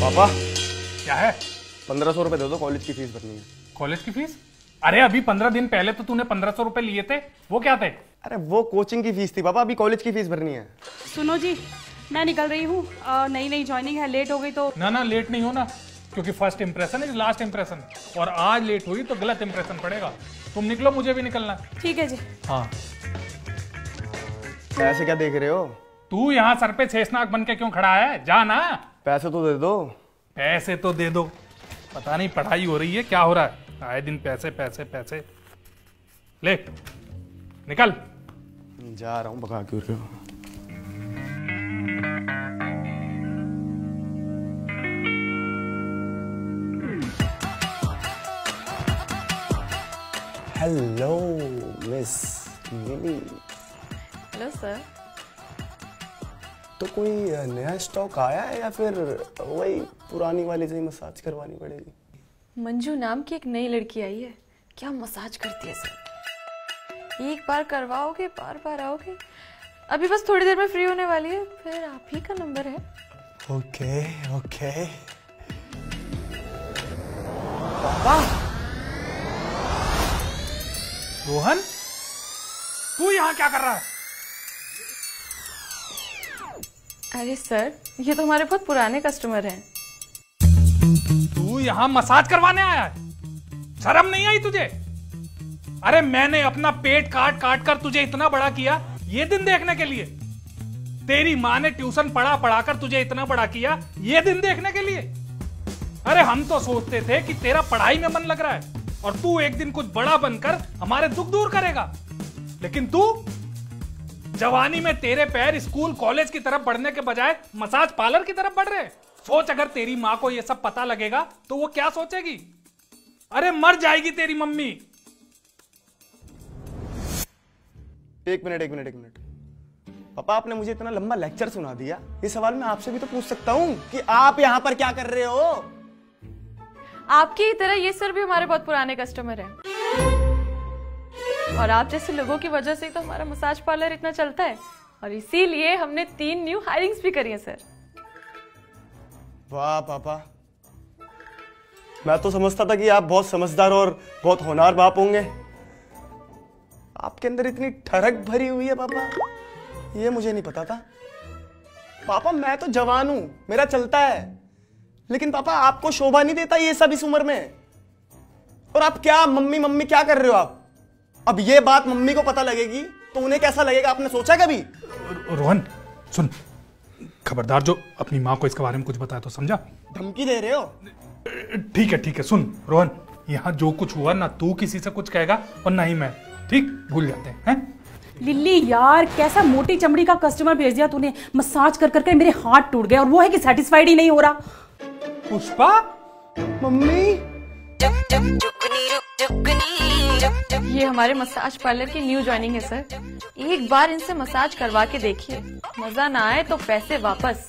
पापा। क्या है? पंद्रह सौ रुपए दे दो कॉलेज की फ़ीस भरनी है कॉलेज की फ़ीस अरे अभी पंद्रह दिन पहले तो तूने पंद्रह सौ रुपए लिए थे। वो क्या थे? अरे वो कोचिंग की फ़ीस थी पापा अभी कॉलेज की फ़ीस भरनी है। सुनो जी मैं निकल रही हूँ। नई नई ज्वाइनिंग है लेट हो गई तो ना ना लेट नहीं होना क्योंकि first impression is last impression और आज लेट हुई तो गलत इम्प्रेशन पड़ेगा। तुम निकलो मुझे भी निकलना। ठीक है जी। हाँ। पैसे क्या देख रहे हो? तू यहाँ सर पे शेषनाग बन के क्यों खड़ा है? जा ना। पैसे तो दे दो। पैसे तो दे दो। पता नहीं पढ़ाई हो रही है क्या हो रहा है? आए दिन पैसे पैसे पैसे। ले निकल। जा रहा हूँ भगा क्यों रहे hello miss Mini hello sir तो कोई नया स्टॉक आया है या फिर वही पुरानी वाली से ही मसाज करवानी पड़ेगी? मंजू नाम की एक नई लड़की आई है। क्या मसाज करती है सर? एक बार करवाओगे बार बार आओगे? अभी बस थोड़ी देर में फ्री होने वाली है। फिर आप ही का नंबर है। ओके ओके पापा! रोहन तू यहाँ क्या कर रहा है? अरे सर, ये तो हमारे बहुत पुराने कस्टमर हैं। तू यहाँ मसाज करवाने आया है? शर्म नहीं आई तुझे? अरे मैंने अपना पेट काट काट कर तुझे इतना बड़ा किया, ये दिन देखने के लिए। तेरी माँ ने ट्यूशन पढ़ा पढ़ा कर तुझे इतना बड़ा किया, ये दिन देखने के लिए। अरे हम तो सोचते थे कि तेरा पढ़ाई में मन लग रहा है, और तू एक दिन कुछ बड़ा बनकर हमारे दुख दूर करेगा। लेकिन तू जवानी में तेरे पैर स्कूल कॉलेज की तरफ़ बढ़ने के बजाय मसाज पार्लर की तरफ़ बढ़ रहे सोच अगर तेरी माँ को यह सब पता लगेगा तो वो क्या सोचेगी? अरे मर जाएगी तेरी मम्मी। एक मिनट एक मिनट एक मिनट। पापा आपने मुझे इतना लंबा लेक्चर सुना दिया। ये सवाल मैं आपसे भी तो पूछ सकता हूँ कि आप यहाँ पर क्या कर रहे हो? आपकी तरह ये सर भी हमारे बहुत पुराने कस्टमर हैं। और आप जैसे लोगों की वजह से तो हमारा मसाज पार्लर इतना चलता है। और इसीलिए हमने तीन न्यू हायरिंग्स भी करी है, सर। वाह, पापा। मैं तो समझता था कि आप बहुत समझदार और बहुत होनहार बाप होंगे। आपके अंदर इतनी ठरक भरी हुई है, पापा। ये मुझे नहीं पता था। पापा, मैं तो जवान हूँ, मेरा चलता है। लेकिन पापा, आपको शोभा नहीं देता ये सब इस उम्र में। और आप क्या मम्मी मम्मी क्या कर रहे हो आप? अब ये बात मम्मी को पता लगेगी तो उन्हें कैसा लगेगा? आपने सोचा कभी? रोहन सुन। खबरदार जो अपनी माँ को इसके बारे में कुछ बताया तो समझा? धमकी दे रहे हो? ठीक है ठीक है सुन। रोहन यहाँ जो कुछ हुआ ना तू किसी से कुछ कहेगा और ना ही मैं। ठीक? भूल जाते हैं हैं? लिल्ली यार कैसा मोटी चमड़ी का कस्टमर भेज दिया तूने? मसाज कर करके मेरे हाथ टूट गए और वो है कि सेटिस्फाइड ही नहीं हो रहा। पुष्पा? मम्मी? ये हमारे मसाज पार्लर की न्यू ज्वाइनिंग है, सर। एक बार इनसे मसाज करवा के देखिए। मज़ा ना आए तो पैसे वापस।